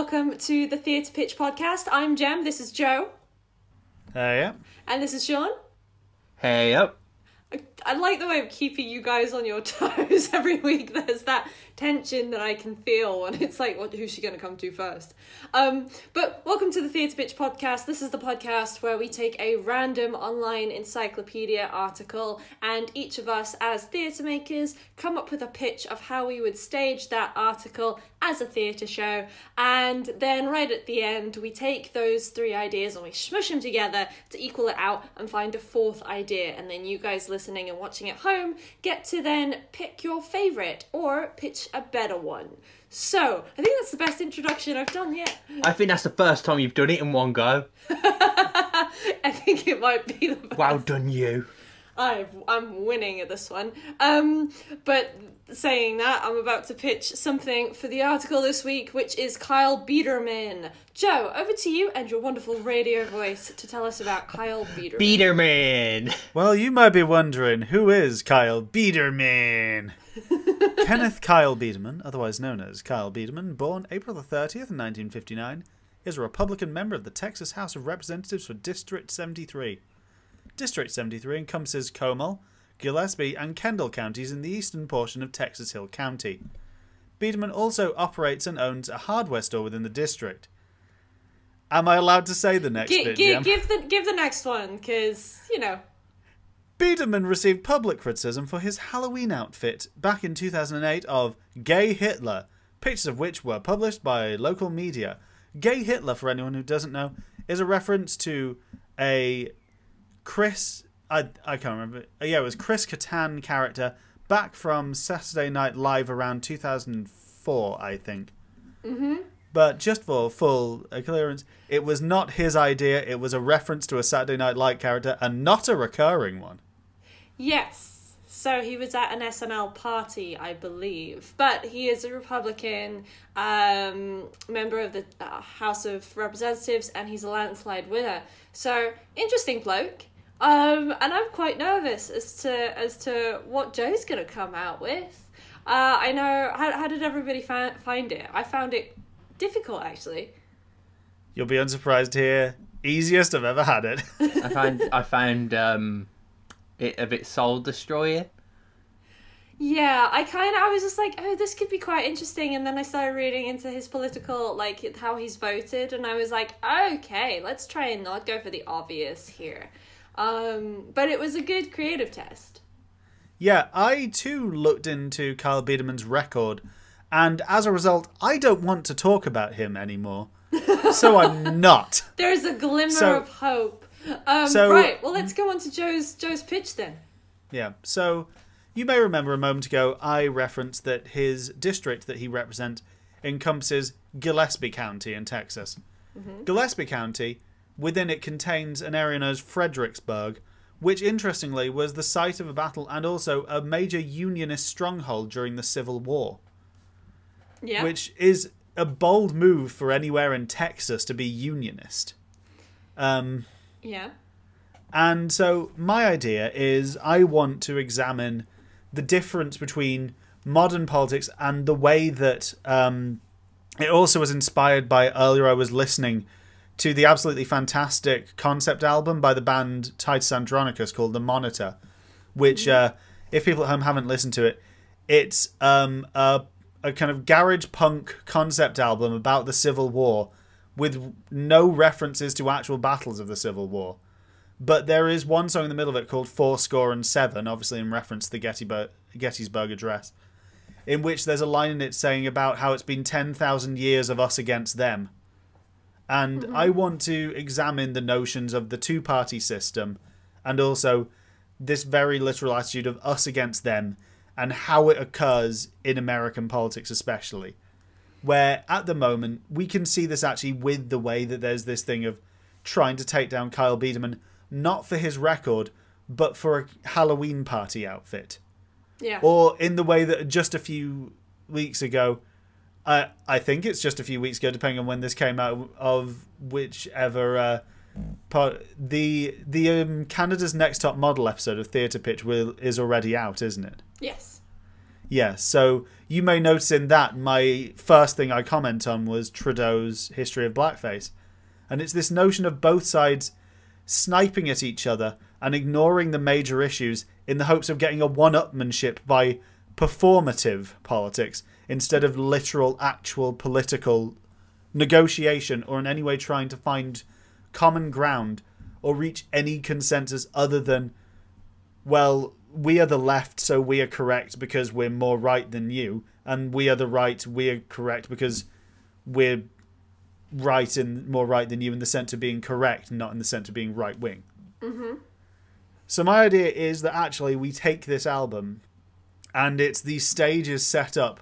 welcome to the Theatre Pitch podcast. I'm Jem, this is Joe, Hey yeah. and this is Sean. Hey up. I, I like the way of keeping you guys on your toes every week. There's that tension that I can feel when it's like, what, who's she going to come to first? Um, but welcome to the Theatre Bitch podcast. This is the podcast where we take a random online encyclopedia article and each of us, as theatre makers, come up with a pitch of how we would stage that article as a theatre show. And then right at the end, we take those three ideas and we smush them together to equal it out and find a fourth idea. And then you guys listening and watching at home get to then pick your favourite or pitch a better one. So, I think that's the best introduction I've done yet. I think that's the first time you've done it in one go. I think it might be the best. Well done, you. I I'm winning at this one. Um, but saying that, I'm about to pitch something for the article this week, which is Kyle Biedermann. Joe, over to you and your wonderful radio voice to tell us about Kyle Biedermann. Biedermann. Well, you might be wondering who is Kyle Biedermann? Kenneth Kyle Biedermann, otherwise known as Kyle Biedermann, born April the 30th, 1959, is a Republican member of the Texas House of Representatives for District 73. District 73 encompasses Comal, Gillespie, and Kendall counties in the eastern portion of Texas Hill Country. Biedermann also operates and owns a hardware store within the district. Am I allowed to say the next Gi- bit, Jem? give the give the next one, because you know. Biedermann received public criticism for his Halloween outfit back in 2008 of Gay Hitler, pictures of which were published by local media. Gay Hitler, for anyone who doesn't know, is a reference to a Chris. I, I can't remember. uh, Yeah, it was Chris Kattan character back from Saturday Night Live around 2004, I think. Mm-hmm. But just for full uh, clearance, it was not his idea. It was a reference to a Saturday Night Live character and not a recurring one. Yes. So he was at an SNL party, I believe. But he is a Republican um, member of the uh, House of Representatives and he's a landslide winner. So, interesting bloke. Um, and I'm quite nervous as to as to what Joe's going to come out with. Uh, I know. How, how did everybody fa- find it? I found it difficult, actually. You'll be unsurprised here. Easiest I've ever had it. I found I found um, it a bit soul destroying. Yeah, I kind of I was just like, oh, this could be quite interesting, and then I started reading into his political, like how he's voted, and I was like, okay, let's try and not go for the obvious here. Um, but it was a good creative test. yeah, I too looked into Kyle Biedermann's record, and as a result, I don't want to talk about him anymore. so I'm not. There's a glimmer So- of hope. Um, so- right, well, let's go on to Joe's Joe's pitch then. Yeah, so you may remember a moment ago I referenced that his district that he represents encompasses Gillespie County in Texas. Gillespie County, within it contains an area known as Fredericksburg, which interestingly was the site of a battle and also a major Unionist stronghold during the Civil War, Yeah. which is a bold move for anywhere in Texas to be Unionist. Um, yeah. and so my idea is I want to examine the difference between modern politics and the way that um, it also was inspired by earlier I was listening to the absolutely fantastic concept album by the band Titus Andronicus called The Monitor, which uh, if people at home haven't listened to it, it's um, a, a kind of garage punk concept album about the Civil War with no references to actual battles of the Civil War. But there is one song in the middle of it called Four Score and Seven, obviously in reference to the Gettysburg, Gettysburg Address, in which there's a line in it saying about how it's been 10,000 years of us against them. And mm-hmm. I want to examine the notions of the two party system and also this very literal attitude of us against them and how it occurs in American politics, especially. Where at the moment we can see this actually with the way that there's this thing of trying to take down Kyle Biedermann, not for his record, but for a Halloween party outfit. Yeah. Or in the way that just a few weeks ago, uh, I think it's just a few weeks ago, depending on when this came out, of whichever uh, part the the um, Canada's Next Top Model episode of Theatre Pitch will is already out, isn't it? yes. Yeah, so you may notice in that my first thing I comment on was Trudeau's history of blackface. And it's this notion of both sides sniping at each other and ignoring the major issues in the hopes of getting a one upmanship by performative politics instead of literal, actual political negotiation or in any way trying to find common ground or reach any consensus other than, well, we are the left, so we are correct because we're more right than you, and we are the right, we are correct because we're right and more right than you in the sense of being correct, not in the sense of being right wing. Mm-hmm. So my idea is that actually we take this album, and it's these stages set up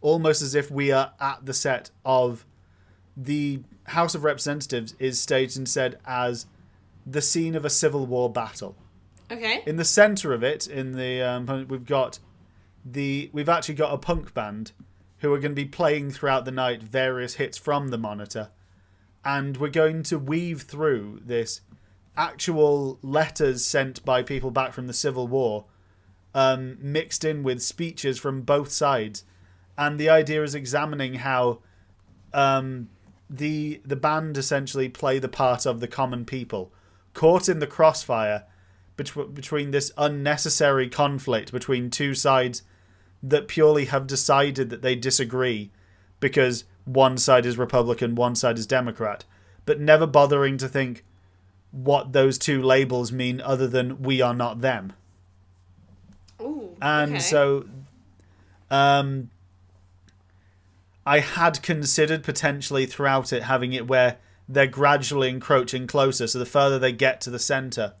almost as if we are at the set of the House of Representatives is staged and said as the scene of a civil war battle. Okay. In the center of it, in the um, we've got the we've actually got a punk band who are going to be playing throughout the night various hits from the monitor, and we're going to weave through this actual letters sent by people back from the Civil War, um, mixed in with speeches from both sides, and the idea is examining how um, the the band essentially play the part of the common people, caught in the crossfire bet- between this unnecessary conflict between two sides that purely have decided that they disagree because one side is Republican, one side is Democrat, but never bothering to think what those two labels mean other than we are not them. Ooh. And okay. so um I had considered potentially throughout it having it where they're gradually encroaching closer, so the further they get to the center,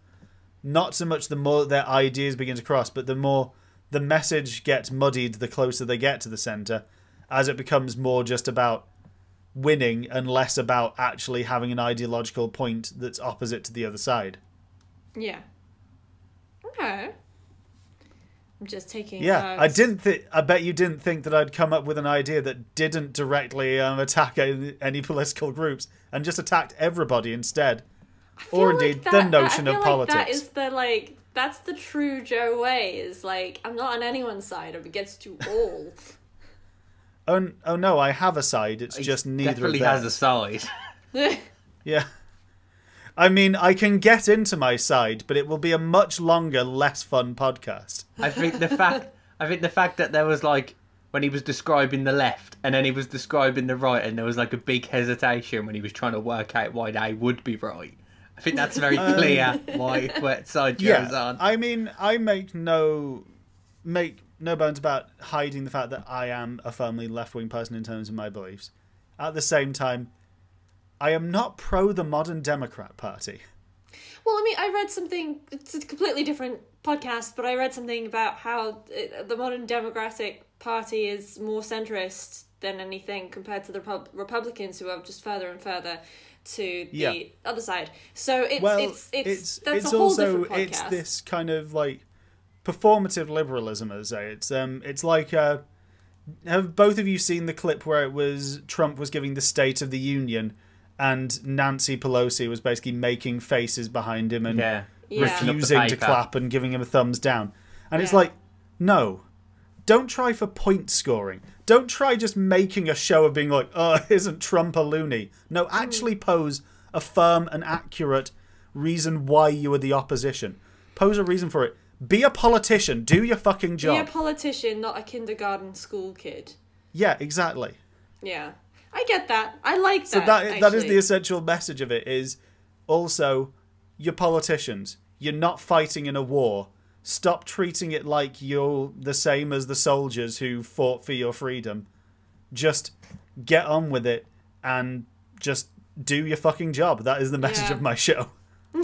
not so much the more their ideas begin to cross, but the more the message gets muddied the closer they get to the center, as it becomes more just about winning and less about actually having an ideological point that's opposite to the other side. Yeah. Okay. I'm just taking. Yeah, I didn't think. I bet you didn't think that I'd come up with an idea that didn't directly um, attack any, any political groups and just attacked everybody instead. I feel or like indeed that- the that- notion I of feel politics. Like that is the like. That's the true Joe way. Is like I'm not on anyone's side if it gets too old. Oh, oh no, I have a side. It's He just neither definitely of has a side. Yeah. I mean, I can get into my side, but it will be a much longer, less fun podcast. I think the fact I think the fact that there was like when he was describing the left and then he was describing the right and there was like a big hesitation when he was trying to work out why they would be right. I think that's very clear why what side Joe's Um, yeah, on. I mean, I make no make no bones about hiding the fact that I am a firmly left wing person in terms of my beliefs. At the same time, I am not pro the modern Democrat Party. Well, I mean, I read something. It's a completely different podcast, but I read something about how uh, the modern Democratic Party is more centrist than anything compared to the Repub- Republicans, who are just further and further to the Yeah. other side. So it's well, it's it's, it's that's it's a whole also different podcast. it's this kind of like performative liberalism, as I say. It's um, it's like uh, have both of you seen the clip where it was Trump was giving the State of the Union, and Nancy Pelosi was basically making faces behind him and yeah. Yeah. Ripping up the refusing to clap and giving him a thumbs down. And it's like, no, don't try for point scoring. Don't try just making a show of being like, oh, isn't Trump a loony? No, mm. actually pose a firm and accurate reason why you are the opposition. Pose a reason for it. Be a politician. Do your fucking job. Be a politician, not a kindergarten school kid. yeah, exactly. Yeah, I get that. I like that. So that that is the essential message of it. Is also you're politicians. You're not fighting in a war. Stop treating it like you're the same as the soldiers who fought for your freedom. Just get on with it and just do your fucking job. That is the message Yeah. of my show.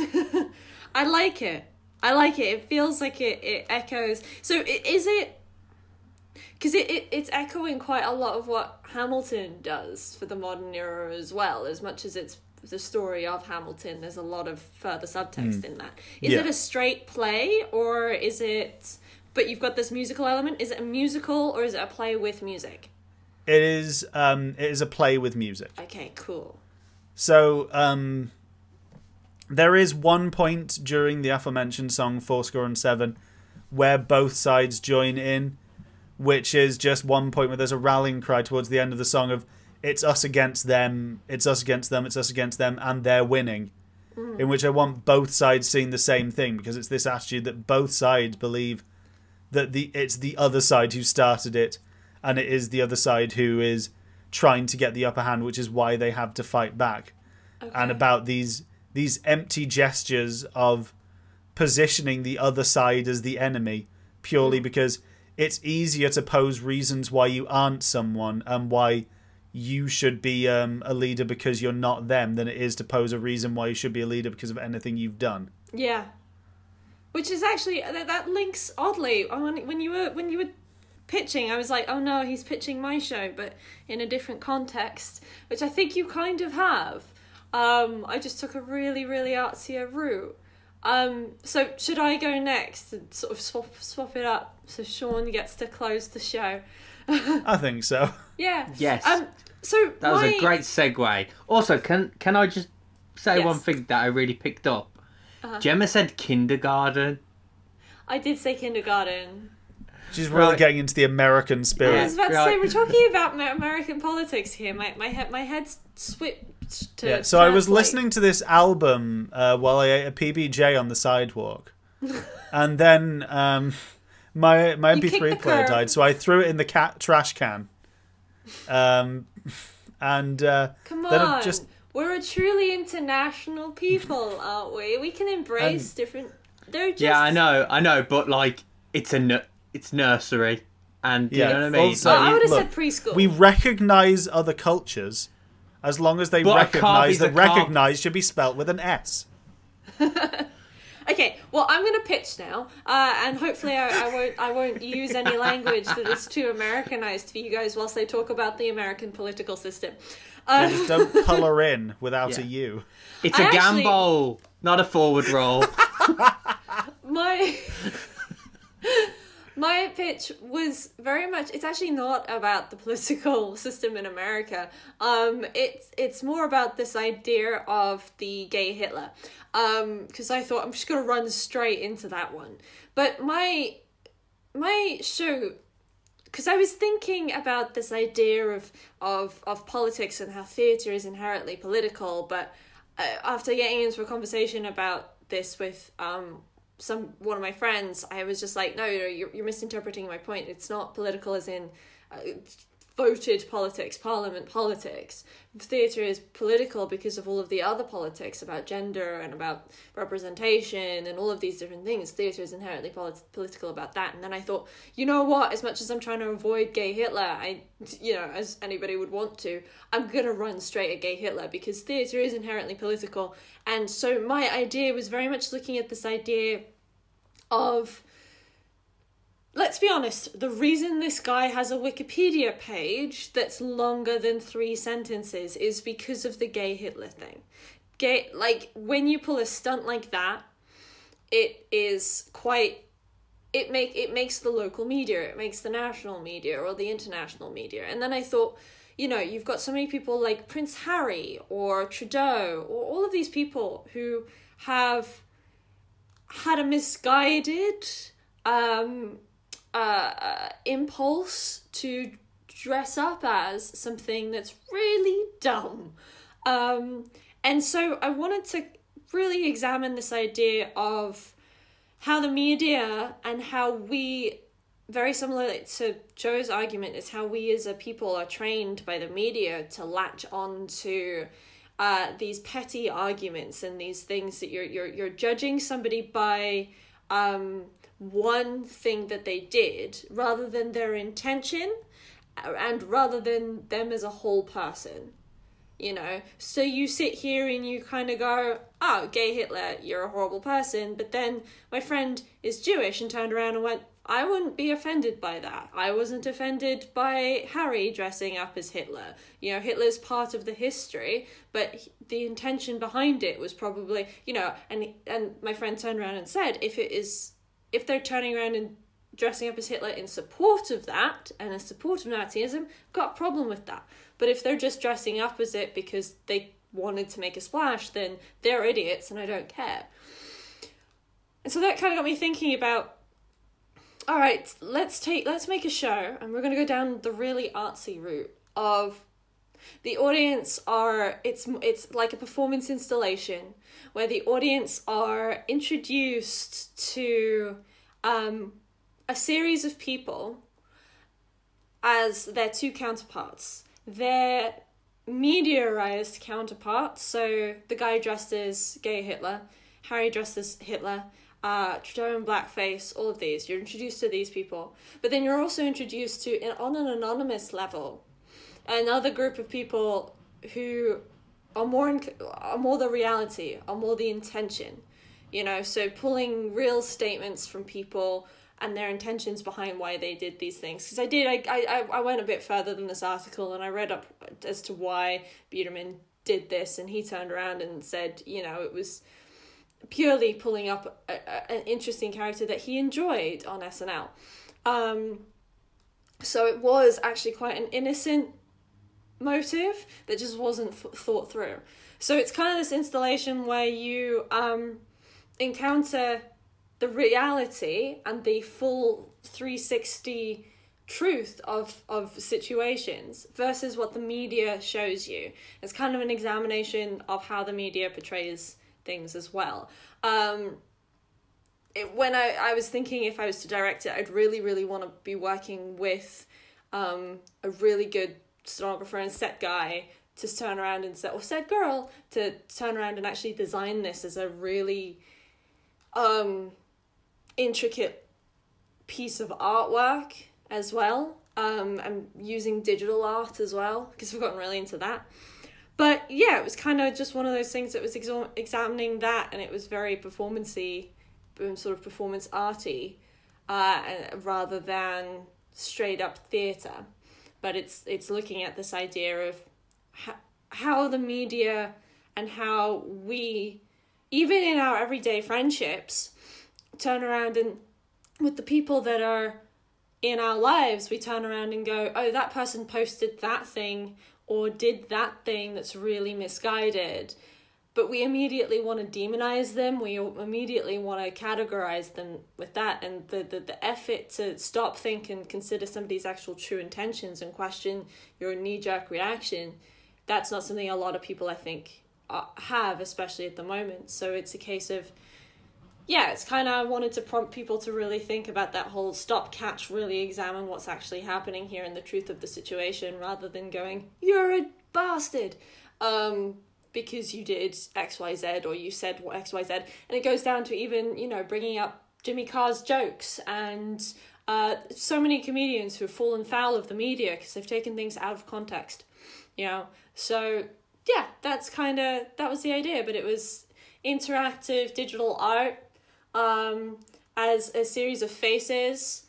I like it. I like it. It feels like it, it echoes. So is it? Because it, it it's echoing quite a lot of what Hamilton does for the modern era as well. As much as it's the story of Hamilton, there's a lot of further subtext in that. Is Yeah. it a straight play or is it? But you've got this musical element. Is it a musical or is it a play with music? It is um it is a play with music. Okay, cool. So um there is one point during the aforementioned song Fourscore and Seven where both sides join in which is just one point where there's a rallying cry towards the end of the song of it's us against them, it's us against them, it's us against them, and they're winning. Mm-hmm. In which I want both sides seeing the same thing because it's this attitude that both sides believe that the it's the other side who started it, and it is the other side who is trying to get the upper hand, which is why they have to fight back. And about these these empty gestures of positioning the other side as the enemy purely mm. because it's easier to pose reasons why you aren't someone and why you should be um, a leader because you're not them than it is to pose a reason why you should be a leader because of anything you've done. Yeah. Which is actually that, that links oddly. When when you were when you were pitching, I was like, oh no, he's pitching my show, but in a different context, which I think you kind of have. Um, I just took a really really artsier route. Um, so should I go next and sort of swap swap it up so Sean gets to close the show? I think so. Yeah. Yes. Um. So That was my- a great segue. Also, can can I just say Yes. one thing that I really picked up? Uh-huh. Gemma said kindergarten. I did say kindergarten. She's really Right. getting into the American spirit. I was about to right. say we're talking about American politics here. My my head my head's switched to. Yeah, so I was translate. listening to this album uh, while I ate a PBJ on the sidewalk, and then um, my my You MP3 player curb. died, so I threw it in the cat trash can. Um, and uh, Come on, it just we're a truly international people, aren't we? We can embrace different. They're just Yeah, I know, I know, but like it's a nu- it's nursery, and Yeah, you know what I mean. also- Oh, I would have Look, said preschool. we recognize other cultures as long as they But recognize that recognize should be spelt with an S. Okay, well, I'm going to pitch now, uh, and hopefully, I, I won't I won't use any language that is too Americanized for you guys whilst I talk about the American political system. Yeah, Um, just don't color in without a Yeah. U. it's I a actually- gamble, not a forward roll. my my pitch was very much it's actually not about the political system in america. Um it's it's more about this idea of the gay hitler. Um because i thought i'm just gonna run straight into that one. But my my show because I was thinking about this idea of of of politics and how theatre is inherently political, but uh, after getting into a conversation about this with um some one of my friends, I was just like, no, you're you're misinterpreting my point. It's not political as in. Uh, voted politics, parliament politics. Theatre is political because of all of the other politics about gender and about representation and all of these different things. Theatre is inherently polit- political about that. And then I thought, you know what? As much as I'm trying to avoid gay Hitler, I, you know, as anybody would want to, I'm gonna run straight at gay Hitler because theatre is inherently political. And so my idea was very much looking at this idea of let's be honest, the reason this guy has a Wikipedia page that's longer than three sentences is because of the gay Hitler thing. Gay, like, when you pull a stunt like that, it is quite. It make it makes the local media, it makes the national media or the international media, and then I thought, you know, you've got so many people like Prince Harry or Trudeau or all of these people who have had a misguided um, uh, impulse to dress up as something that's really dumb. Um, and so I wanted to really examine this idea of how the media and how we, very similar to Joe's argument, is how we as a people are trained by the media to latch on to uh, these petty arguments and these things that you're you're you're judging somebody by um, one thing that they did rather than their intention and rather than them as a whole person you know? So you sit here and you kind of go oh gay hitler you're a horrible person but then my friend is jewish and turned around and went i wouldn't be offended by that. I wasn't offended by harry dressing up as hitler. You know hitler's part of the history but the intention behind it was probably you know and and my friend turned around and said if it is if they're turning around and dressing up as Hitler in support of that and in support of Nazism, got a problem with that. But if they're just dressing up as it because they wanted to make a splash, then they're idiots and I don't care. And so that kind of got me thinking about all right, let's take let's make a show, and we're gonna go down the really artsy route of the audience are it's it's like a performance installation where the audience are introduced to um, a series of people as their two counterparts. Their mediarized counterparts, so the guy dressed as gay Hitler, Harry dressed as Hitler, uh, Trudeau in blackface, all of these. You're introduced to these people, but then you're also introduced to, on an anonymous level, another group of people who are more in, are more the reality, are more the intention. You know, so pulling real statements from people and their intentions behind why they did these things. Because I did, I, I, I went a bit further than this article and I read up as to why Biedermann did this, and he turned around and said, you know, it was purely pulling up a, a, an interesting character that he enjoyed on SNL. Um, so it was actually quite an innocent motive that just wasn't thought through. So it's kind of this installation where you um, encounter the reality and the full 360 truth of of situations versus what the media shows you it's kind of an examination of how the media portrays things as well um it, when I, I was thinking if i was to direct it i'd really really want to be working with um a really good scenographer and set guy to turn around and say or set girl to turn around and actually design this as a really um intricate piece of artwork as well. Um, I'm using digital art as well because we've gotten really into that. But yeah, it was kind of just one of those things that was exa- examining that, and it was very performancy, sort of performance arty, uh, rather than straight up theatre. But it's it's looking at this idea of how, how the media and how we, even in our everyday friendships, turn around and with the people that are in our lives, we turn around and go, oh, that person posted that thing or did that thing that's really misguided. But we immediately want to demonize them. We immediately want to categorize them with that. And the, the, the effort to stop, think, and consider somebody's actual true intentions and question your knee jerk reaction, that's not something a lot of people, I think, uh, have, especially at the moment. So it's a case of yeah, it's kind of I wanted to prompt people to really think about that whole stop, catch, really examine what's actually happening here and the truth of the situation, rather than going you're a bastard, um, because you did X Y Z or you said X Y Z, and it goes down to even you know bringing up Jimmy Carr's jokes and uh, so many comedians who have fallen foul of the media because they've taken things out of context, you know. So yeah, that's kind of that was the idea, but it was interactive digital art um, as a series of faces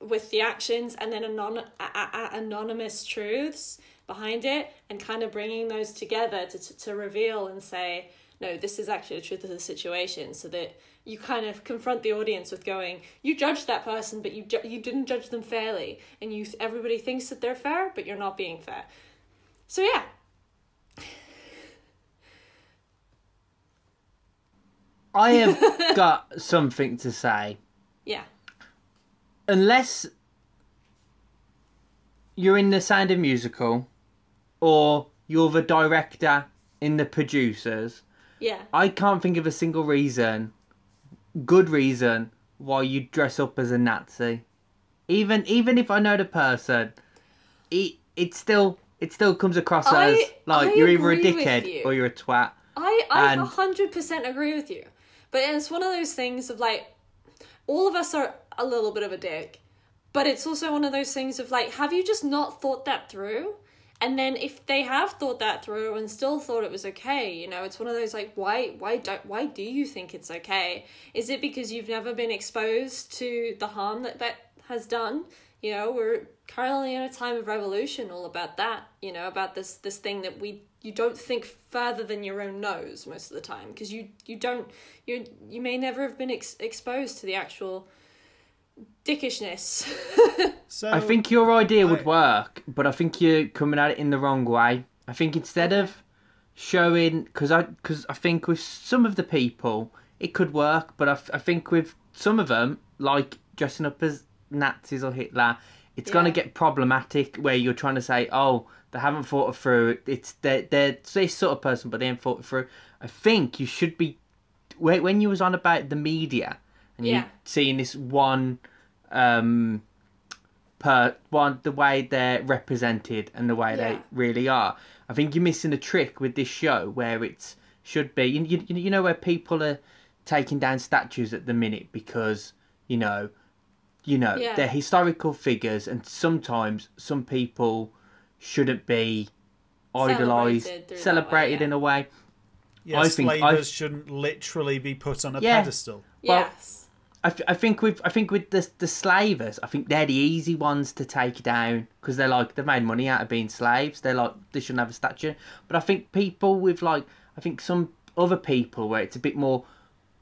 with the actions and then anon- a- a- anonymous truths behind it and kind of bringing those together to, to, to reveal and say no this is actually the truth of the situation so that you kind of confront the audience with going you judged that person but you ju- you didn't judge them fairly. And you everybody thinks that they're fair but you're not being fair. So yeah. I have got something to say. yeah. Unless you're in the Sound of Musical or you're the director in the producers, yeah I can't think of a single reason, good reason, why you dress up as a Nazi. Even even if I know the person, it it still it still comes across I- as like I you're either a dickhead you. or you're a twat. I I hundred percent agree with you, but it's one of those things of like, all of us are a little bit of a dick, but it's also one of those things of like, have you just not thought that through? And then if they have thought that through and still thought it was okay, you know, it's one of those like, why why don't why do you think it's okay? Is it because you've never been exposed to the harm that that has done? You know, we're currently in a time of revolution, all about that. You know, about this this thing that we you don't think further than your own nose most of the time because you you don't you you may never have been ex- exposed to the actual dickishness. So I think your idea would I- work, but I think you're coming at it in the wrong way. I think instead of showing, because I, cause I think with some of the people it could work, but I, I think with some of them, like dressing up as Nazis or Hitler, it's gonna get problematic where you're trying to say, oh, they haven't thought it through. It's they're, they're this sort of person, but they haven't thought it through. I think you should be when when you was on about the media and Yeah. you seeing this one um per one the way they're represented and the way Yeah. they really are. I think you're missing a trick with this show where it should be you, you, you know where people are taking down statues at the minute because you know you know Yeah. they're historical figures and sometimes some people shouldn't be idolized Celebrated through that way, yeah. in a way Yeah, I think slavers I- shouldn't literally be put on a Yeah. pedestal. Well, yes. I, th- I think with I think with the the slavers, I think they're the easy ones to take down because they're like they've made money out of being slaves. They're like they shouldn't have a statue. But I think people with like I think some other people where it's a bit more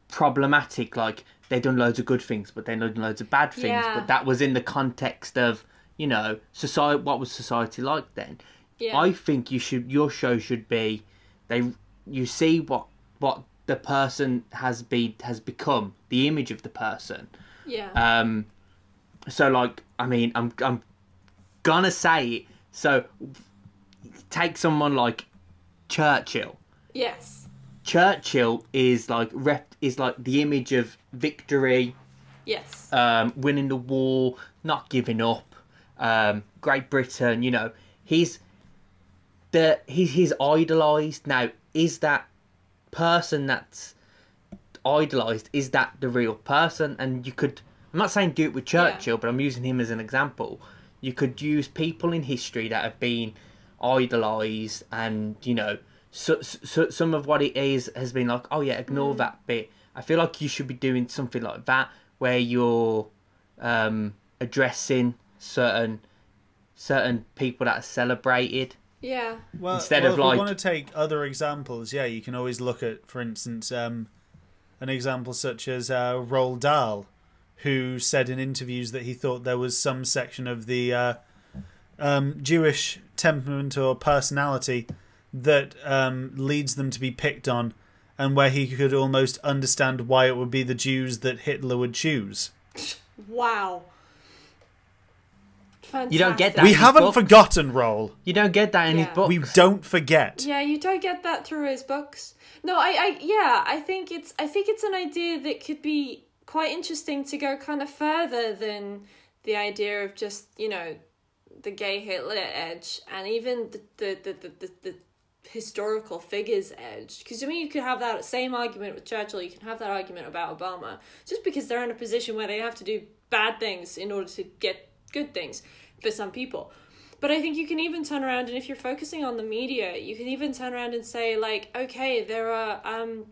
problematic, like they've done loads of good things, but they've done loads of bad things. Yeah. But that was in the context of you know society. What was society like then? Yeah. I think you should your show should be they you see what what the person has been has become the image of the person yeah. um so like i mean i'm i'm gonna say it so take someone like churchill yes. churchill is like rep is like the image of victory Yes. um, winning the war, not giving up. Um, Great Britain, you know, he's the he's he's idolized. Now, is that person that's idolized? Is that the real person? And you could, I'm not saying do it with Yeah. Churchill, but I'm using him as an example. You could use people in history that have been idolized, and you know, so, so some of what it is has been like, oh yeah, ignore that bit. I feel like you should be doing something like that where you're um, addressing certain certain people that are celebrated. Yeah. Well, Instead well, of, if like- we want to take other examples, yeah, you can always look at, for instance, um, an example such as uh, Roald Dahl, who said in interviews that he thought there was some section of the uh, um, Jewish temperament or personality that um, leads them to be picked on, and where he could almost understand why it would be the Jews that Hitler would choose. Wow. Fantastic. You don't get that. We haven't book- forgotten, Roald. You don't get that in Yeah. his books. We don't forget. Yeah, you don't get that through his books. No, I, I, yeah, I think it's, I think it's an idea that could be quite interesting to go kind of further than the idea of just, you know, the gay Hitler edge and even the the the the, the, the historical figures edge. Because I mean, you could have that same argument with Churchill. You can have that argument about Obama, just because they're in a position where they have to do bad things in order to get good things for some people. But I think you can even turn around and if you're focusing on the media, you can even turn around and say like, okay, there are um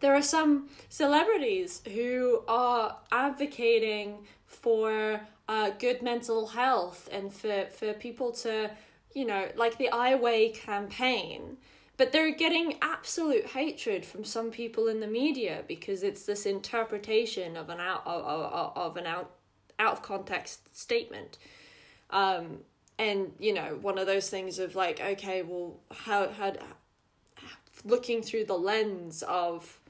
there are some celebrities who are advocating for uh, good mental health and for, for people to, you know, like the I Weigh campaign. But they're getting absolute hatred from some people in the media because it's this interpretation of an out of, of, of an out out of context statement. Um, and you know, one of those things of like, okay, well, how how looking through the lens of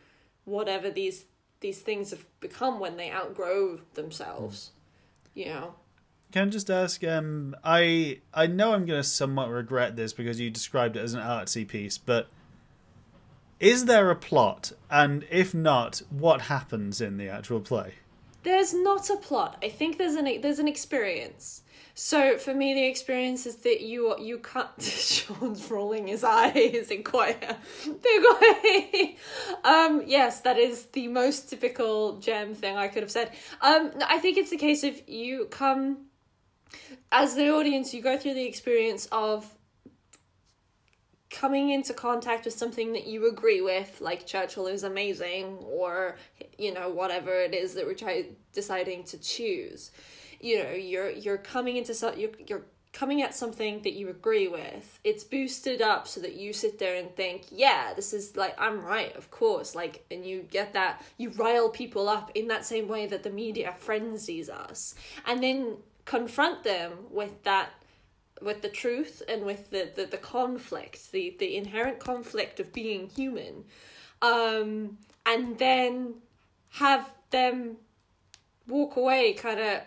whatever these these things have become when they outgrow themselves. You know. Can I just ask? Um, I I know I'm going to somewhat regret this because you described it as an artsy piece, but is there a plot? And if not, what happens in the actual play? There's not a plot. I think there's an there's an experience. So for me, the experience is that you you can't. Sean's rolling his eyes in quite a big way. Um, yes, that is the most typical Jem thing I could have said. Um, I think it's the case of you come as the audience, you go through the experience of coming into contact with something that you agree with, like Churchill is amazing, or you know whatever it is that we're trying deciding to choose. You know, you're you're coming into so you're you're coming at something that you agree with. It's boosted up so that you sit there and think, yeah, this is like I'm right, of course. Like, and you get that you rile people up in that same way that the media frenzies us, and then confront them with that with the truth and with the, the, the conflict, the, the inherent conflict of being human, um, and then have them walk away kind of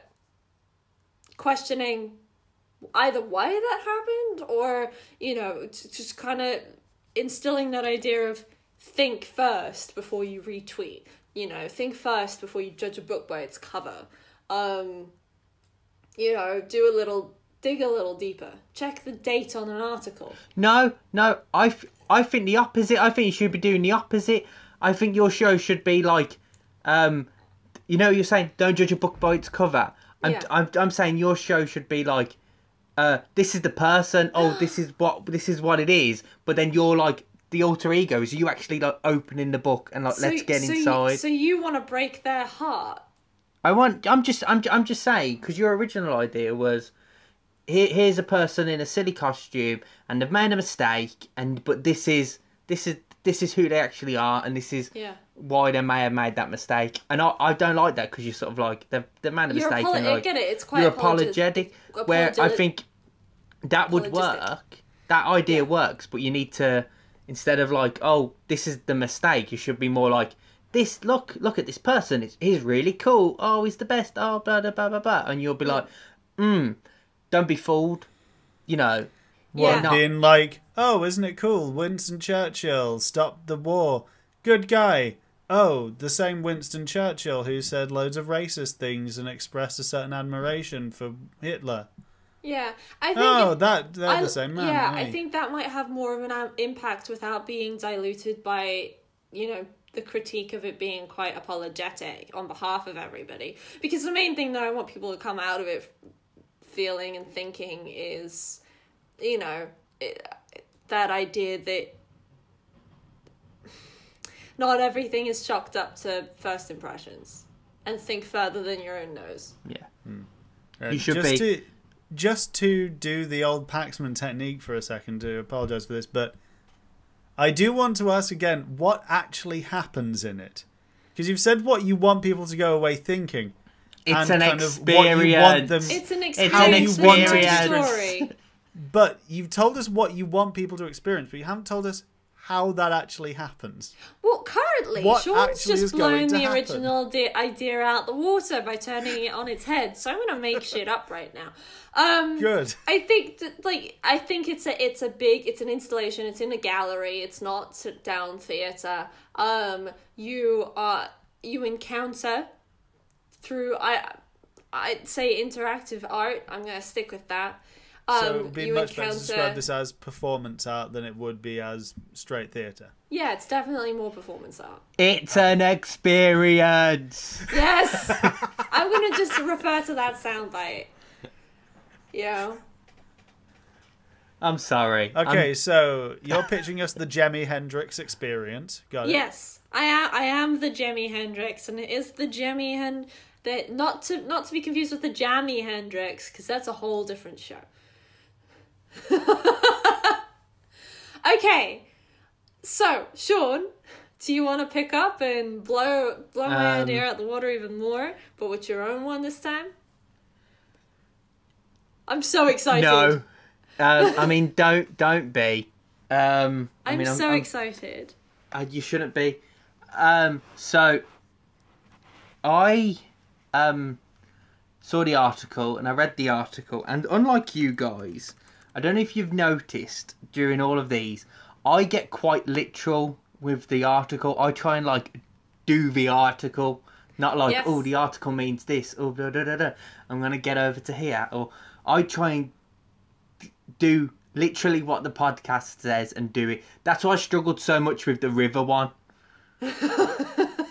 questioning either why that happened or you know t- just kind of instilling that idea of think first before you retweet you know think first before you judge a book by its cover. Um you know do a little dig a little deeper check the date on an article No, no, I, f- I think the opposite. I think you should be doing the opposite. I think your show should be like, um, you know, you're saying don't judge a book by its cover. I'm, Yeah. I'm, I'm saying your show should be like, uh, this is the person. Oh, this is what this is what it is. But then you're like the alter ego. Is you actually like opening the book and like let's get so you- inside. so you want to break their heart I want. I'm just. I'm. I'm just saying because your original idea was, here, here's a person in a silly costume and they've made a mistake, and but this is this is this is who they actually are, and this is yeah why they may have made that mistake. And I, I don't like that because you're sort of like they've they've made a You're mistake, apolo- and like get it. It's quite you're apologetic. apologetic. Where I think that would work. That idea works, but you need to instead of like, oh, this is the mistake. You should be more like. This look, look at this person. It's, he's really cool. Oh, he's the best. Oh, blah blah blah blah blah. And you'll be like, hmm, don't be fooled. You know, Yeah. not- Being like, oh, isn't it cool? Winston Churchill stopped the war. Good guy. Oh, the same Winston Churchill who said loads of racist things and expressed a certain admiration for Hitler. yeah i think Oh, it- that they're I- the same man. Yeah, aren't I think that might have more of an um, impact without being diluted by, you know, the critique of it being quite apologetic on behalf of everybody. Because the main thing that I want people to come out of it feeling and thinking is, you know, it, that idea that not everything is chalked up to first impressions. And think further than your own nose. yeah. Uh, You should just be- To, just to do the old Paxman technique for a second, to apologise for this, but I do want to ask again what actually happens in it. Because you've said what you want people to go away thinking. It's and an kind of what you experience. want them- It's an It's an experience, not a story. But you've told us what you want people to experience, but you haven't told us how that actually happens. Well, currently, What Sean's just going blown the happen? original di- idea out the water by turning it on its head. So I'm gonna make shit up right now. Um, Good. I think that, like I think it's a it's a big it's an installation. It's in a gallery. It's not sit down theater. Um, you are you encounter through I I'd say interactive art. I'm gonna stick with that. Um, so it would be you much better to describe this as performance art than it would be as straight theatre. yeah, it's definitely more performance art. It's an experience. Yes, I'm gonna just refer to that soundbite. Yeah. I'm sorry. I'm- Okay, so you're pitching us the Jemi Hendrix experience. Got it? Yes, I am. I am the Jemi Hendrix, and it is the Jemi Hen. That not to not to be confused with the Jammy Hendrix, because that's a whole different show. okay, so Sean, do you want to pick up and blow blow my Um, idea out the water even more, but with your own one this time? I'm so excited. No. Um, I mean, don't don't be. Um, I I'm mean, so excited. Uh, you shouldn't be. Um, so, I um, saw the article and I read the article, and unlike you guys, I don't know if you've noticed during all of these, I get quite literal with the article. I try and like do the article, not like Yes. oh the article means this or da da da da. I'm gonna get over to here, or I try and do literally what the podcast says and do it. That's why I struggled so much with the river one.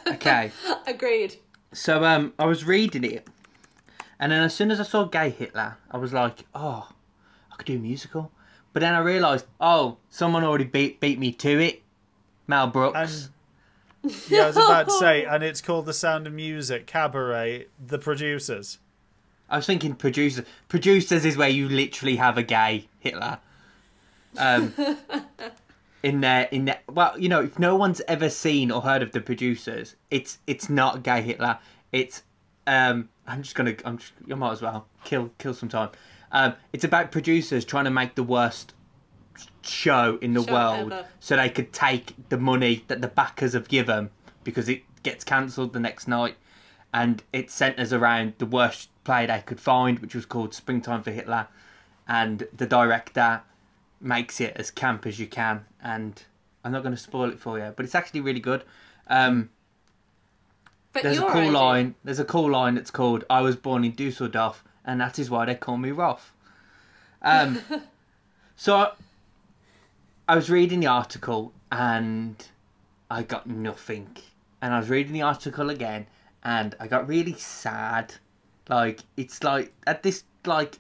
okay. Agreed. So um I was reading it and then as soon as I saw Gay Hitler, I was like, oh, I could do a musical. But then I realised, oh, someone already beat beat me to it. Mel Brooks. And yeah, I was about to say, and it's called The Sound of Music, Cabaret, The Producers. I was thinking producers. Producers is where you literally have a gay Hitler. Um, in there, in there. Well, you know, if no one's ever seen or heard of the producers, it's it's not gay Hitler. It's um, I'm just gonna, I'm, just, I might as well kill kill some time. Um, it's about producers trying to make the worst show in the Show world, ever. so they could take the money that the backers have given because it gets cancelled the next night and it centers around the worst play they could find, which was called Springtime for Hitler, and the director makes it as camp as you can. And I'm not going to spoil it for you, but it's actually really good. Um, But there's a cool idea- line. There's a cool line that's called "I was born in Dusseldorf, and that is why they call me Rolf." Um, so I, I was reading the article and I got nothing, and I was reading the article again and I got really sad. Like it's like at this like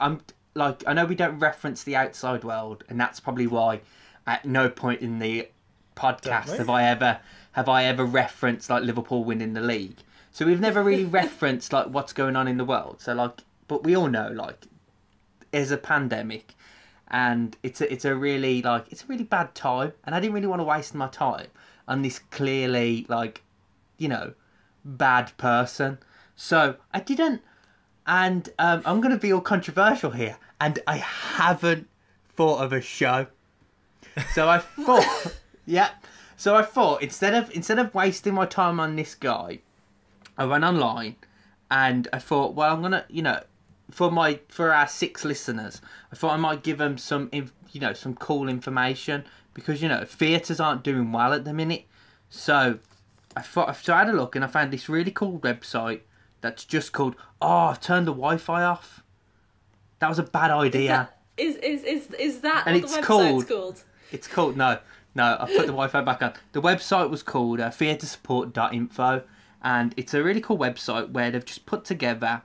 I'm like I know we don't reference the outside world, and that's probably why at no point in the podcast have I ever have I ever referenced like Liverpool winning the league. So we've never really referenced like what's going on in the world. So like, but we all know like there's a pandemic, and it's a it's a really like it's a really bad time, and I didn't really want to waste my time on this clearly like, you know, bad person. So I didn't, and um, I'm gonna be all controversial here, and I haven't thought of a show. So I thought, yeah. So I thought instead of instead of wasting my time on this guy, I went online, and I thought, well, I'm gonna, you know, for my for our six listeners, I thought I might give them some, you know, some cool information because you know theatres aren't doing well at the minute. So I thought so I had a look and I found this really cool website that's just called Oh, I've turned the Wi-Fi off. That was a bad idea. Is is is is that And what it's the website's called- called? It's called no, no. I put the Wi-Fi back on. The website was called uh, theatresupport.info, and it's a really cool website where they've just put together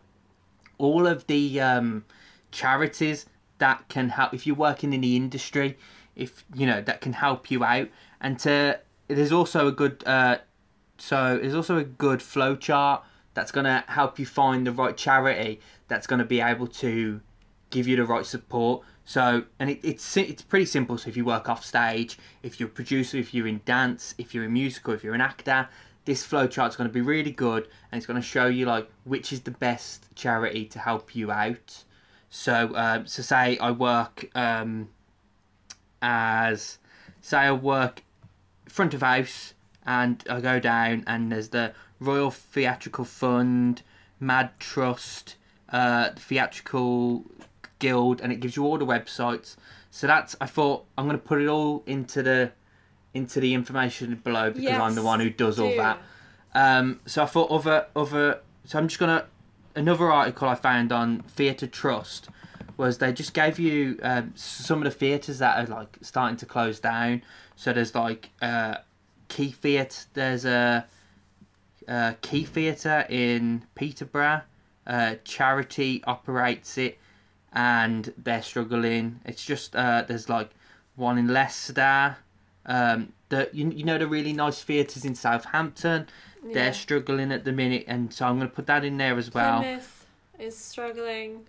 all of the um, charities that can help if you're working in the industry, if you know that can help you out, and to there's also a good uh, so there's also a good flow chart that's going to help you find the right charity that's going to be able to give you the right support. So, and it, it's it's pretty simple. So, if you work off stage, if you're a producer, if you're in dance, if you're in musical, if you're an actor, this flowchart's going to be really good, and it's going to show you like which is the best charity to help you out. So, um, so say I work um, as say I work front of house, and I go down, and there's the Royal Theatrical Fund, Mad Trust, uh, the Theatrical Guild, and it gives you all the websites. So that's I thought I'm going to put it all into the into the information below because I'm the one who does all that. Um, so I thought other other. So I'm just gonna another article I found on Theatre Trust was they just gave you um, some of the theatres that are like starting to close down. So there's like uh, Key Theatre. There's a, uh Key Theatre in Peterborough. Uh, charity operates it, and they're struggling. It's just uh, there's like one in Leicester. Um, the you, you know the really nice theatres in Southampton. Yeah. They're struggling at the minute, and so I'm going to put that in there as well Plymouth is struggling.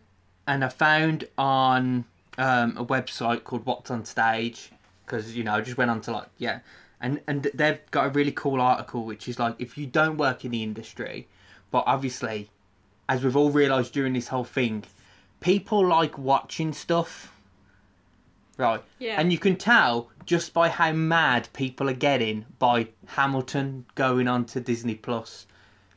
and I found on um, a website called What's on Stage because you know I just went on to like yeah, and and they've got a really cool article which is like if you don't work in the industry, but obviously, as we've all realised during this whole thing, people like watching stuff, right? Yeah. And you can tell just by how mad people are getting by Hamilton going on to Disney Plus.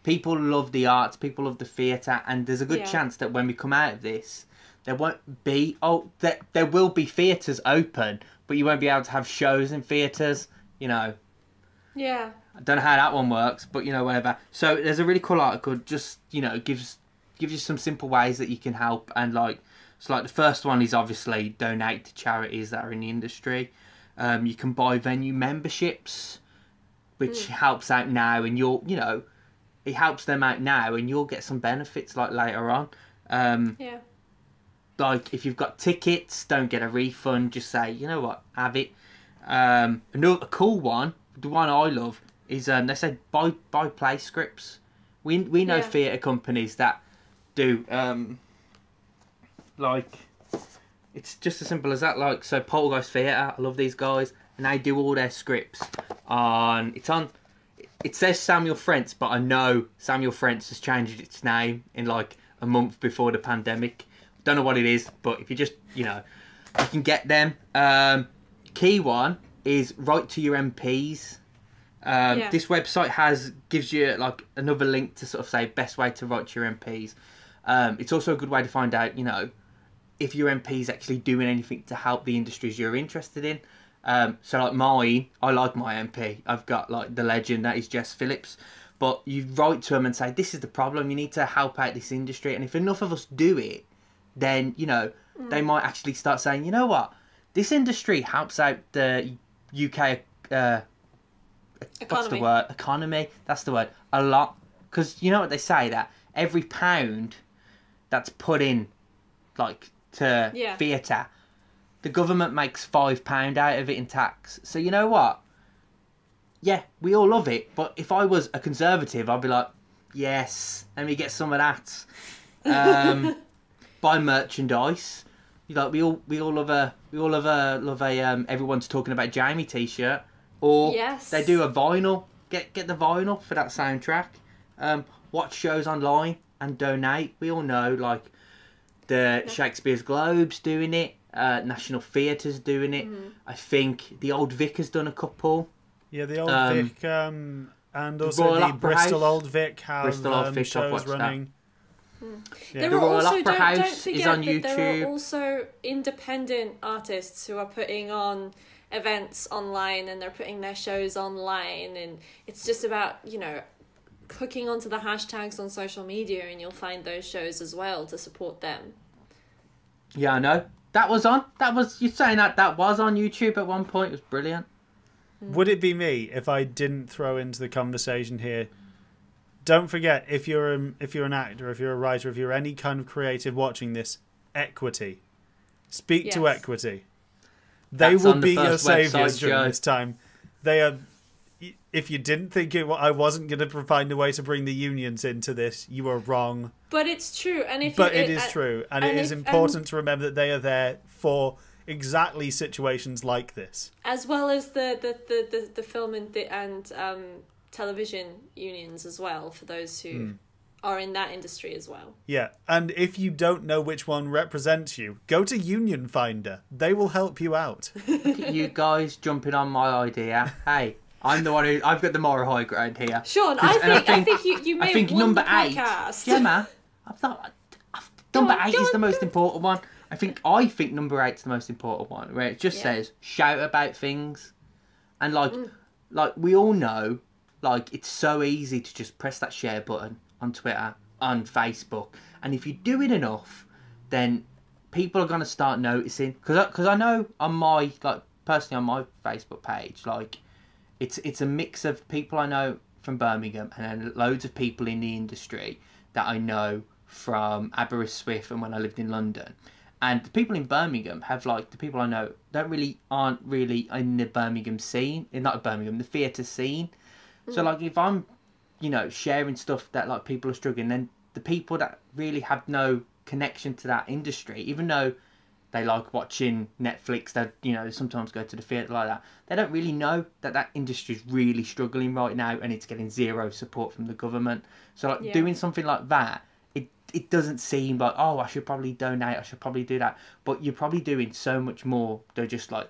People love the arts, people love the theatre, and there's a good Yeah. chance that when we come out of this, there won't be oh there, there will be theatres open, but you won't be able to have shows in theatres. You know, Yeah. I don't know how that one works, but you know, whatever. So there's a really cool article. Just you know, gives gives you some simple ways that you can help, and like so, like the first one is obviously donate to charities that are in the industry. Um, you can buy venue memberships, which helps out now, and you'll you know, it helps them out now, and you'll get some benefits like later on. Um, Yeah. like if you've got tickets, don't get a refund. Just say, you know what, have it. Um, another cool one, the one I love is um, they said buy buy play scripts. We we know Yeah. theatre companies that do um, like it's just as simple as that. Like so, Poltergeist Theatre, I love these guys, and they do all their scripts on. It's on. It says Samuel French, but I know Samuel French has changed its name in like a month before the pandemic. Don't know what it is, but if you just you know, you can get them. Um, key one is write to your MPs. Um, Yeah. This website has gives you like another link to sort of say best way to write to your MPs. Um, it's also a good way to find out, you know, if your MP is actually doing anything to help the industries you're interested in. Um, so like mine, I like my MP. I've got like the legend that is Jess Phillips. But you write to them and say, this is the problem. You need to help out this industry. And if enough of us do it, then you know they might actually start saying, you know what, this industry helps out the UK. Uh, what's the Economy. word? Economy. That's the word. A lot. Because you know what they say that every pound that's put in, like to Yeah. theatre, the government makes five pound out of it in tax. So you know what? Yeah, we all love it. But if I was a conservative, I'd be like, yes, let me get some of that. Um, buy merchandise. You like we all we all love a we all love a love a um, everyone's talking about Jamie t-shirt. Or Yes. they do a vinyl. Get get the vinyl for that soundtrack. Um, watch shows online and donate. We all know like the Shakespeare's Globes doing it. Uh, National Theatre's doing it. Mm-hmm. I think the Old Vic has done a couple. Yeah, the old Um, Vic, um, and also Royal the Opera Bristol House. Old Vic have Bristol Old um, Vic, shows watched that. Hmm. running. There Yeah. The are Royal also Opera don't, don't is forget on that there are also independent artists who are putting on events online and they're putting their shows online and it's just about you know clicking onto the hashtags on social media and you'll find those shows as well to support them. Yeah, I know. That was on. That was you're saying that that was on YouTube at one point. It was brilliant. Hmm. Would it be me if I didn't throw into the conversation here? Don't forget, if you're um, if you're an actor, if you're a writer, if you're any kind of creative watching this, equity. Speak to equity. They That's will the be your saviors during Joe. this time. They are. If you didn't think it, I wasn't going to find a way to bring the unions into this, you are wrong. But it's true and if But you, it is uh, true, and, and it is if- important to remember that they are there for exactly situations like this. as well as the the, the, the, the film and the, and um, television unions as well for those who Hmm. are in that industry as well. Yeah, and if you don't know which one represents you, go to Union Finder. They will help you out. You guys jumping on my idea. Hey, I'm the one who I've got the moral high ground here. Sean, I And I think, I think- think you you may I think have won number the eight. podcast. Yeah. I thought number on, eight go is the most go. important one. I think I think number eight's the most important one, where it just Yeah. says shout about things, and like Mm. like we all know, like it's so easy to just press that share button on Twitter, on Facebook, and if you do it enough, then people are gonna start noticing. Because because I know on my like personally on my Facebook page, like it's it's a mix of people I know from Birmingham and then loads of people in the industry that I know from Aberystwyth and when I lived in London. And the people in Birmingham have like the people I know don't really aren't really in the Birmingham scene, in not Birmingham, the theatre scene. So mm. like if I'm, you know, sharing stuff that like people are struggling, then the people that really have no connection to that industry, even though they like watching Netflix, they you know sometimes go to the theatre like that. They don't really know that that industry is really struggling right now, and it's getting zero support from the government. So like Yeah. doing something like that, it it doesn't seem like oh I should probably donate, I should probably do that, but you're probably doing so much more. They're just like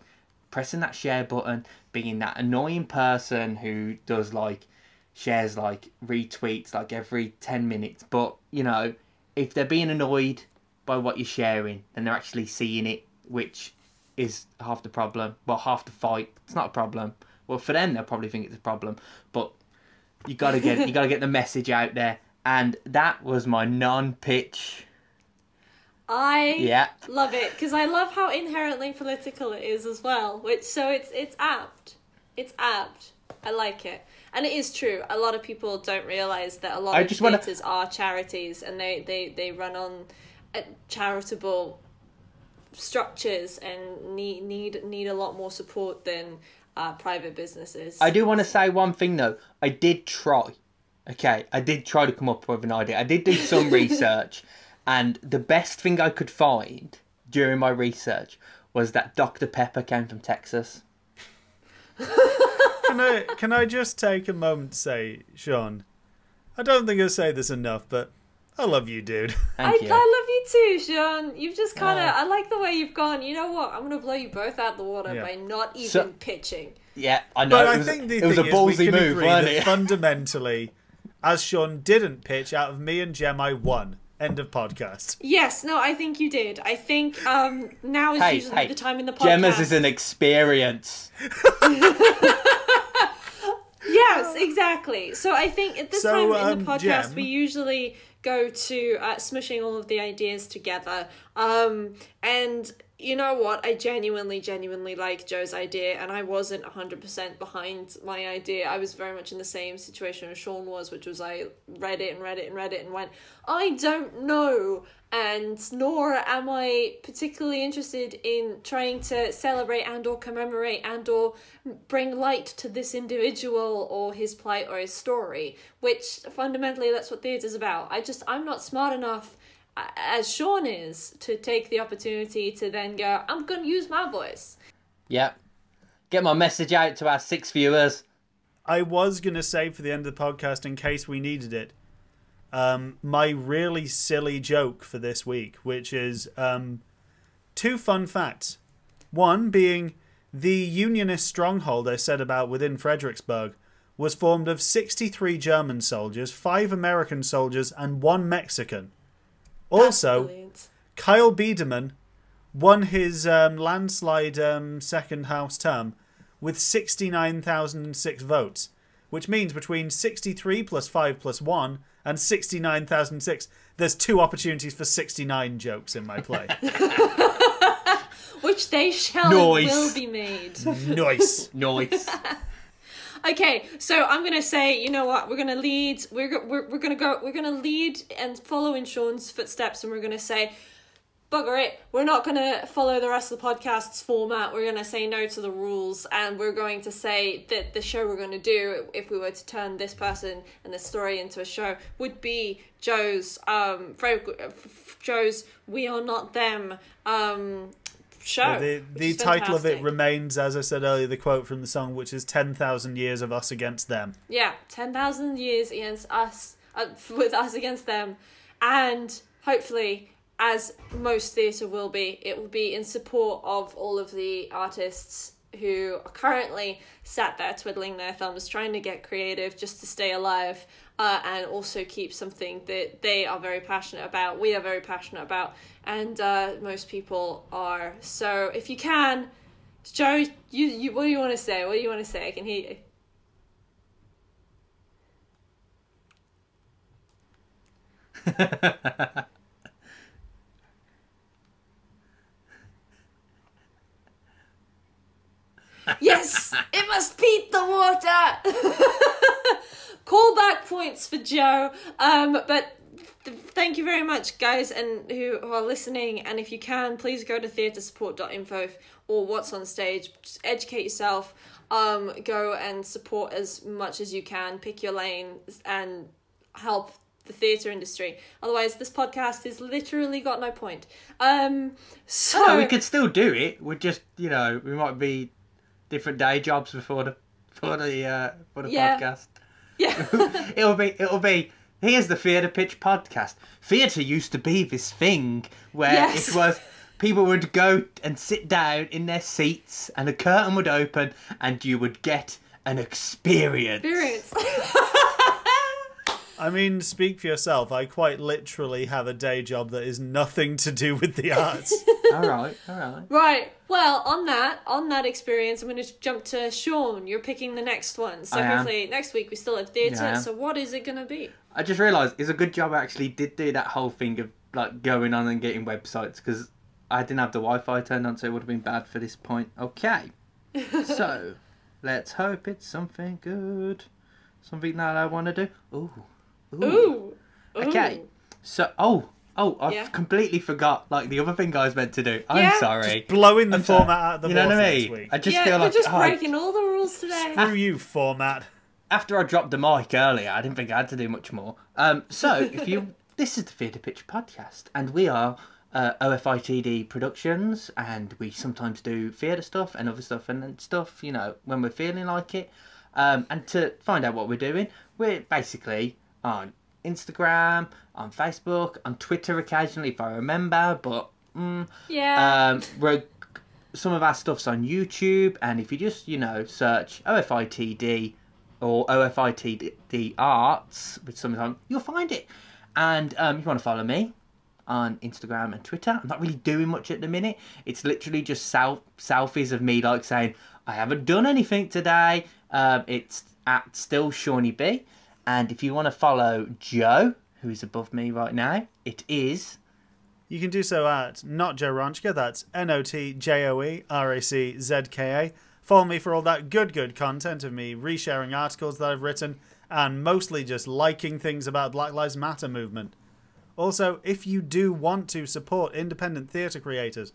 pressing that share button, being that annoying person who does like shares like retweets like every 10 minutes. But you know if they're being annoyed by what you're sharing then they're actually seeing it which is half the problem. Well half the fight. It's not a problem. Well for them they'll probably think it's a problem. But you gotta get you gotta get the message out there. And that was my non-pitch I yeah love it because I love how inherently political it is as well. Which so it's it's apt. It's apt. I like it, and it is true. A lot of people don't realize that a lot I of just wanna- are charities, and they they they run on uh, charitable structures and need need need a lot more support than uh, private businesses. I do want to say one thing though. I did try. Okay, I did try to come up with an idea. I did do some research, and the best thing I could find during my research was that Dr Pepper came from Texas. Can I can I just take a moment to say, Sean? I don't think I say this enough, but I love you, dude. I, you. I love you too, Sean. You've just kind of. Uh, I like the way you've gone. You know what? I'm gonna blow you both out the water Yeah. by not even So- pitching. Yeah, I know. But it I was, think the it was a thing is we ballsy can move, agree wasn't it? fundamentally, as Sean didn't pitch, out of me and Jem, I won. End of podcast. Yes, no, I think you did. I think um, now is Hey, usually hey, the time in the podcast. Gemma's is an experience. Yes, exactly. So I think at this So, time in the um, podcast, Jem- we usually go to uh, smushing all of the ideas together. Um, and you know what? I genuinely, genuinely like Joe's idea, and I wasn't 100% behind my idea. I was very much in the same situation as Sean was, which was I read it and read it and read it and went, I don't know. And nor am I particularly interested in trying to celebrate and or commemorate and or bring light to this individual or his plight or his story, which fundamentally that's what theatre's about. I just I'm not smart enough as Sean is to take the opportunity to then go, I'm going to use my voice. Yep. Get my message out to our six viewers. I was going to say for the end of the podcast, in case we needed it, um, my really silly joke for this week, which is um, two fun facts. One being the Unionist stronghold I said about within Fredericksburg was formed of 63 German soldiers, 5 American soldiers, and 1 Mexican. Also, Kyle Biedermann won his um, landslide um, second House term with 69,006 votes, which means between 63 plus 5 plus 1 and 69,006, there's two opportunities for 69 jokes in my play. which they shall and Nice. will be made. nice. Nice. Okay, so I'm gonna say, you know what? We're gonna lead. We're we're we're gonna go. We're gonna lead and follow in Sean's footsteps, and we're gonna say, bugger it. We're not gonna follow the rest of the podcast's format. We're gonna say no to the rules, and we're going to say that the show we're gonna do, if we were to turn this person and this story into a show, would be Joe's um Joe's We Are Not Them um show. the the title of it remains, as I said earlier, the quote from the song, which is 10,000 years of us against them. Yeah, 10,000 years against us, uh, with us against them. And hopefully, as most theatre will be, it will be in support of all of the artists who are currently sat there twiddling their thumbs, trying to get creative just to stay alive. Uh, and also keep something that they are very passionate about, we are very passionate about, and uh, most people are. So if you can, Joe, you, you what do you want to say? What do you want to say? I can hear you. Yes, it must beat the water. Callback points for Joe. Um, but thank you very much, guys, and who, who are listening. And if you can, please go to theatresupport.info or what's on stage. Just educate yourself. Um, go and support as much as you can. Pick your lane and help the theatre industry. Otherwise, this podcast has literally got no point. Um, so No, we could still do it. We just, you know, we might be different day jobs before the for the uh, for the Yeah. podcast. Yeah. it'll be it'll be here's the theatre pitch podcast. Theatre used to be this thing where Yes. it was people would go and sit down in their seats and a curtain would open and you would get an experience. experience. I mean, speak for yourself. I quite literally have a day job that is nothing to do with the arts. all right, all right. Right. Well, on that, on that experience, I'm going to jump to Sean. You're picking the next one. So I am. hopefully next week we still have theatre. Yeah, so what is it going to be? I just realised it's a good job I actually did do that whole thing of like going on and getting websites because I didn't have the Wi-Fi turned on, so it would have been bad for this point. Okay, so let's hope it's something good, something that I want to do. Ooh, ooh. Ooh. Okay. So, oh, oh, I've Yeah. completely forgot like the other thing I was meant to do. I'm Yeah. sorry. Blowing the I'm sorry. format out of the you know what I this mean? week. I just yeah, feel we're like just oh, breaking all the rules today. Screw you, format. after I dropped the mic earlier, I didn't think I had to do much more. Um, so if you, this is the Theatre Pitch podcast, and we are uh, OFITD Productions, and we sometimes do theatre stuff and other stuff and, and stuff, you know, when we're feeling like it. Um, and to find out what we're doing, we're basically on Instagram, on Facebook, on Twitter occasionally if I remember, but mm, yeah. um, we're some of our stuff's on YouTube, and if you just you know search OFITD or OFITD Arts with something, you'll find it. And um, if you want to follow me on Instagram and Twitter, I'm not really doing much at the minute. It's literally just self selfies of me like saying I haven't done anything today. Um, it's at still Shawnee B. And if you want to follow Joe, who's above me right now, it is You can do so at Not Joe Raczka. That's N O T J O E R A C Z K A. Follow me for all that good, good content of me resharing articles that I've written and mostly just liking things about Black Lives Matter movement. Also, if you do want to support independent theatre creators,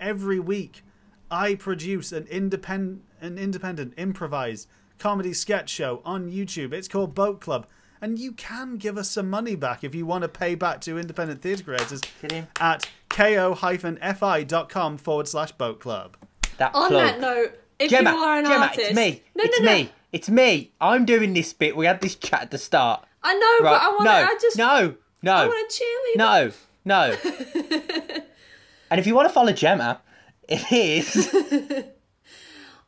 every week I produce an independent, an independent improvised comedy sketch show on YouTube. It's called Boat Club. And you can give us some money back if you want to pay back to independent theatre creators Kidding. at ko-fi.com forward slash boat club. that On plug. that note, if Gemma, you are an Gemma, artist, it's me. No, it's no, no. me. It's me. I'm doing this bit. We had this chat at the start. I know, Right? but I want to. no, I just. no, no, I want to cheerlead. no, no. and if you want to follow Gemma, it is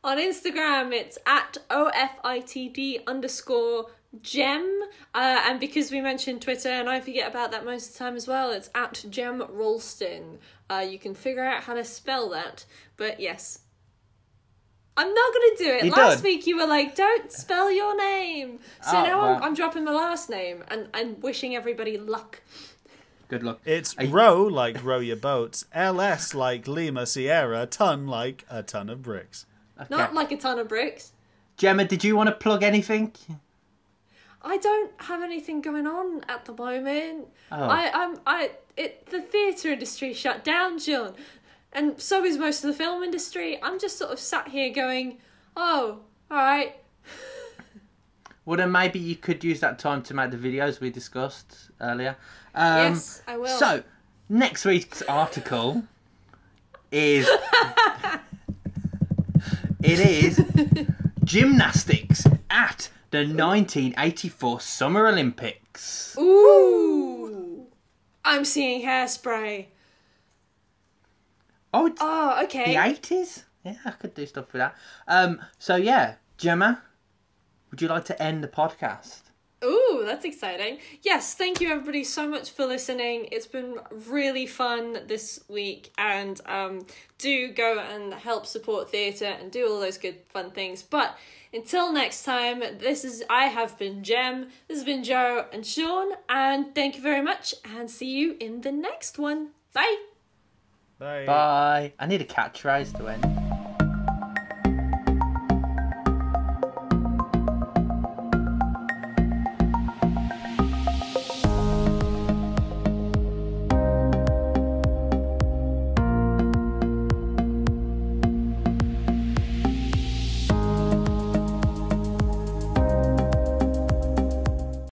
On Instagram, it's at OFITD underscore gem. Uh, and because we mentioned Twitter, and I forget about that most of the time as well, it's at Gem Rowlston. Uh, you can figure out how to spell that. But yes. I'm not going to do it. You Last done? week you were like, don't spell your name. So Oh, now I'm. I'm dropping my last name and, and wishing everybody luck. good luck. It's Are you- row like row your boats, LS like Lima Sierra, ton like a ton of bricks. Okay. Not like a ton of bricks. Gemma, did you want to plug anything? I don't have anything going on at the moment. Oh. I I'm I it the theatre industry shut down, John. And so is most of the film industry. I'm just sort of sat here going, Oh, alright. Well, then maybe you could use that time to make the videos we discussed earlier. Um, yes, I will. So, next week's article is it is gymnastics at the 1984 Summer Olympics. Ooh I'm seeing hairspray. Oh, it's Oh, the 80s? Yeah, I could do stuff with that. Um, so yeah, Gemma, would you like to end the podcast? Ooh, that's exciting. Yes, thank you everybody so much for listening. It's been really fun this week and um do go and help support theatre and do all those good fun things. But until next time, this is I have been Jem, this has been Joe and Sean, and thank you very much and see you in the next one. Bye. Bye. Bye. I need a catchphrase to end.